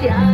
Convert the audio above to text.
家。